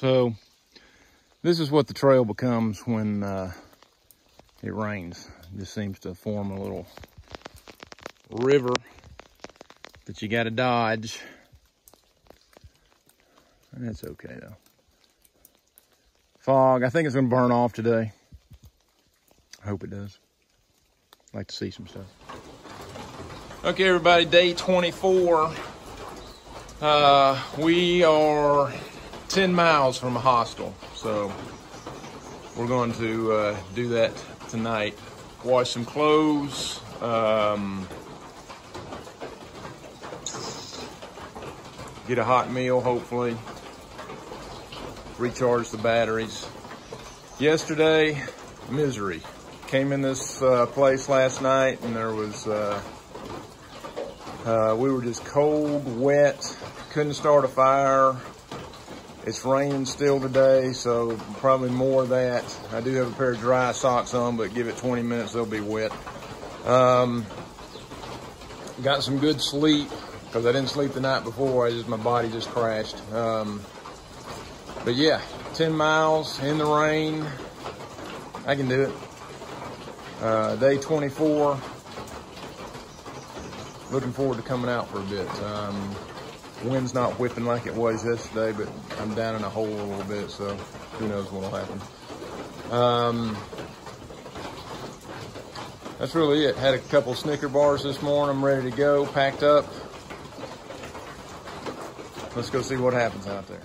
So this is what the trail becomes when uh, it rains. It just seems to form a little river that you got to dodge. That's okay though. Fog, I think it's gonna burn off today. I hope it does. I'd like to see some stuff. Okay, everybody, day 24. Uh, we are 10 miles from a hostel, so we're going to uh, do that tonight. Wash some clothes, um, get a hot meal, hopefully, recharge the batteries. Yesterday, misery. Came in this uh, place last night and there was, uh, uh, we were just cold, wet, couldn't start a fire. It's raining still today, so probably more of that. I do have a pair of dry socks on, but give it 20 minutes, they'll be wet. Um, got some good sleep because I didn't sleep the night before. I just, my body just crashed. Um, but yeah, 10 miles in the rain. I can do it. Uh, day 24. Looking forward to coming out for a bit. Um, wind's not whipping like it was yesterday, but I'm down in a hole a little bit, so who knows what'll happen. Um, that's really it. Had a couple Snicker bars this morning. I'm ready to go, packed up. Let's go see what happens out there.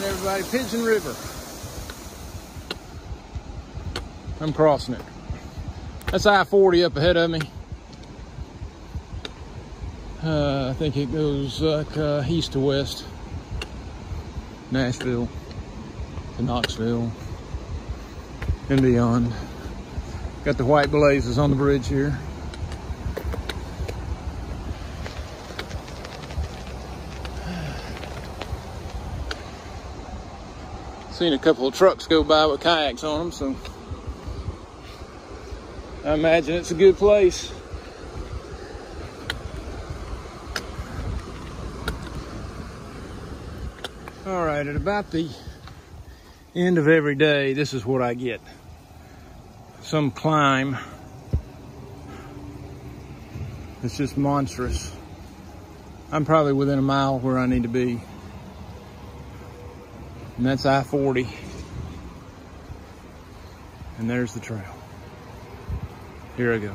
Right, everybody, Pigeon River. I'm crossing it. That's I-40 up ahead of me. Uh, I think it goes like uh, east to west. Nashville to Knoxville and beyond. Got the white blazes on the bridge here. Seen a couple of trucks go by with kayaks on them, so I imagine it's a good place. All right, at about the end of every day, this is what I get. Some climb it's just monstrous. I'm probably within a mile where I need to be. And that's I-40. And there's the trail. Here I go.